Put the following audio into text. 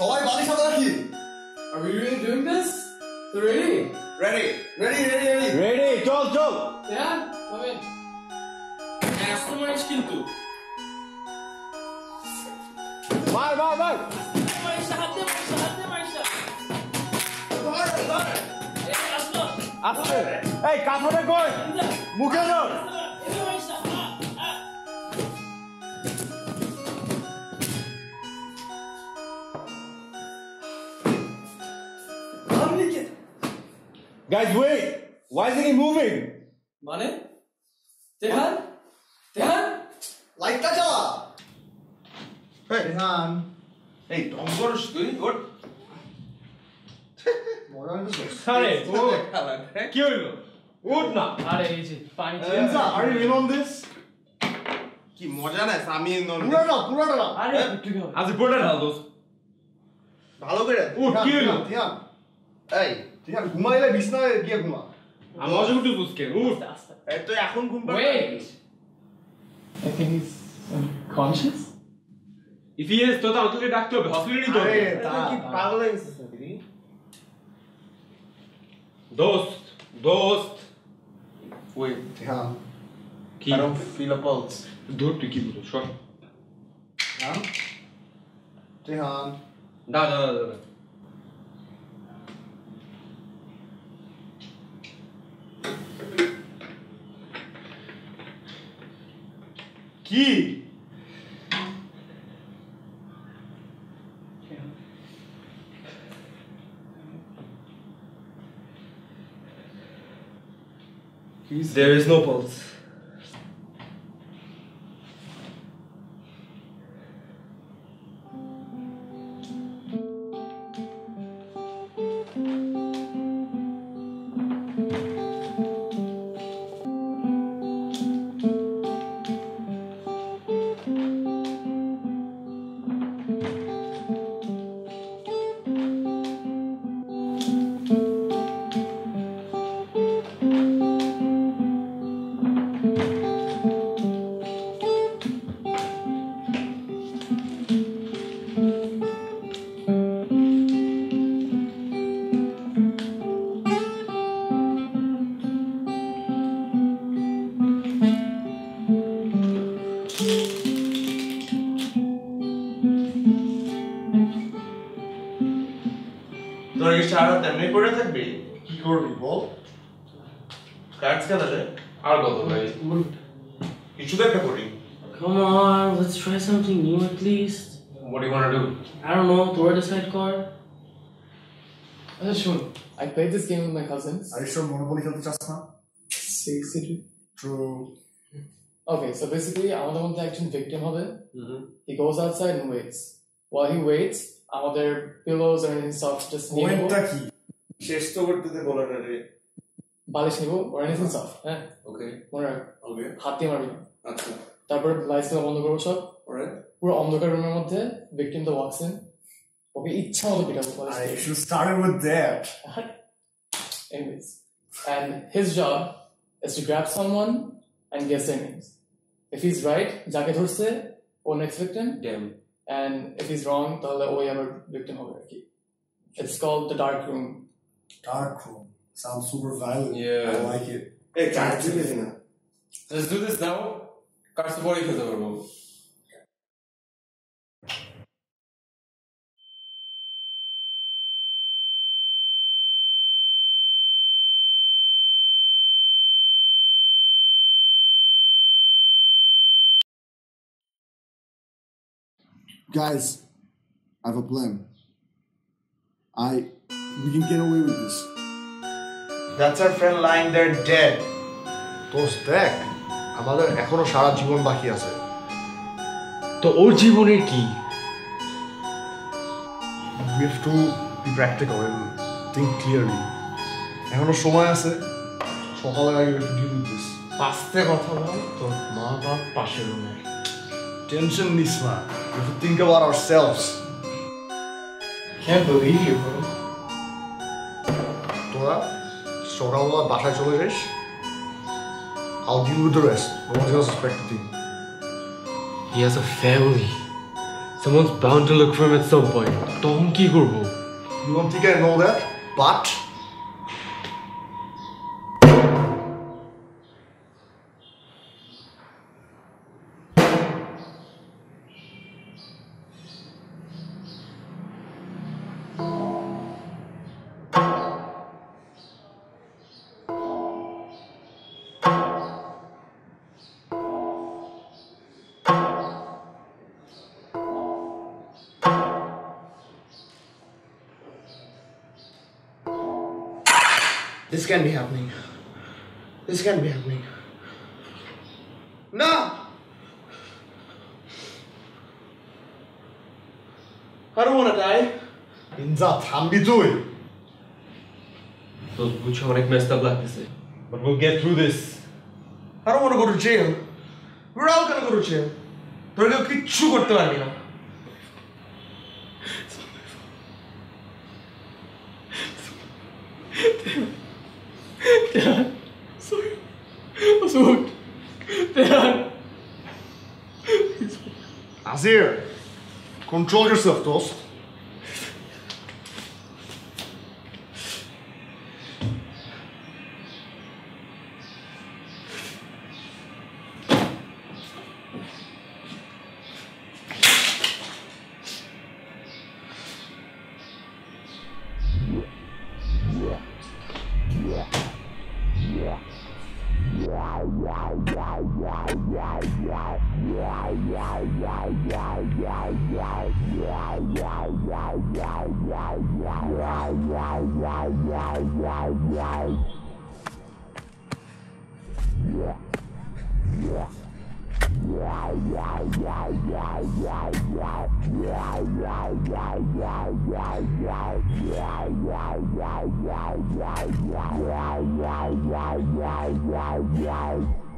সবাই বাড়ি সাদা রাখি। Are we really doing this? So ready? Ready ready ready ready ready চল চল। Yeah? Come in. আসতে মারিস কিন্তু মার মার মার। আস্তে এই কাঁথাটা কই? মুখে ধর। Guys wait why isn't he moving? মানে? তেহান? তেহান? লাইটটা রেহান এই ঢং করস তুই ওর মজা হইতেছে আরে ও কি হইল? উঠ না। আরে এই যে পানি Enza, are you in on this? কি মজা না আমি পুরাটা পুরাটা আরে একটু খাও। আজ পোড়া ঢাল দোস ভালো করে। উঠ কি হইল? ধিয়ান এই ধিয়ান ঘুমাইলে বিছনায় গিয়ে ঘুমা আমি অজু উঠু বুঝকে উঠ আস্তে, আস্তে। এই তুই এখন ঘুম পাড়ি Wait. I think he's unconscious. If he is তো তাহলে ডাকতে হবে হসপিটালে নিতে আরে হবে তা কি পাগল হয়ে গেছিস নাকি দোস্ত দোস্ত ওই ধিয়ান কি I don't feel a pulse ধর তুই কি বুঝো সর ধিয়ান ধিয়ান দা দা দা দা There is no pulse. তোর কি সারা তেমনি পড়ে থাকবি কি করবি বল কার্ডস খেলালে আর কত ভাই কিছু তো একটা করি Come on, let's try something new at least. What do you want to do? I don't know, throw decide card. আচ্ছা শুন I played this game with my cousins. আর ঈশ্বর মনোপলি খেলতে চাস না Seriously? True Okay, so basically আমাদের মধ্যে একজন victim হবে he goes outside and waits. While he waits, আমাদের or anything soft just নিয়ে নেব কি শেষ তো করতে দে বলাটা রে বালিশ নিবো or anything soft হ্যাঁ ওকে মনে রাখ ওকে হাত দিয়ে মারবি। আচ্ছা তারপর লাইটস বন্ধ করব সব পরে পুরো অন্ধকার রুমের মধ্যে victim তো walks in ওকে ইচ্ছা মতো পিটাবো আরে। You should started with that Anyways, and his job is to grab someone and guess their names. If he's right, যাকে ধরছে ও next victim, Damn. and if he's wrong, তাহলে ওই আবার victim হবে আর কি. It's called the dark room. Dark room sound super violent Yeah. I like it এই charge দিবি না Let's do this now. Curse পরে খেতে পারবো Guys, I have a plan. I. We can get away with this. That's our friend lying there dead. দোস্ত দেখ আমাদের এখনও সারা জীবন বাকি আছে তো ওর জীবনে কি We have to be practical and think clearly. এখনও সময় আছে সকালের আগে একটু ডিল দিস পাঁচতে কথা বল তোর মা বাপ পাশের রুমে টেনশন নিস না We have to think about ourselves. Can't believe you, bro. তোরা সকালবেলা বাসায় চলে যাস I'll deal with the rest. No one's gonna suspect a thing. He has a family. someone's bound to look for him at some point তখন কি করব You don't think I know that? But This can be happening. This can be happening. No! I don't want to die. Ninja থামবি তুই তো বুঝছো অনেক messed up লাগতেছে But we'll get through this. I don't want to go to jail. We're all gonna go to jail. তোরা কেউ কিচ্ছু করতে পারবি না there are so so there are Azir, control yourself, Toast. Wow, wow, wow, wow.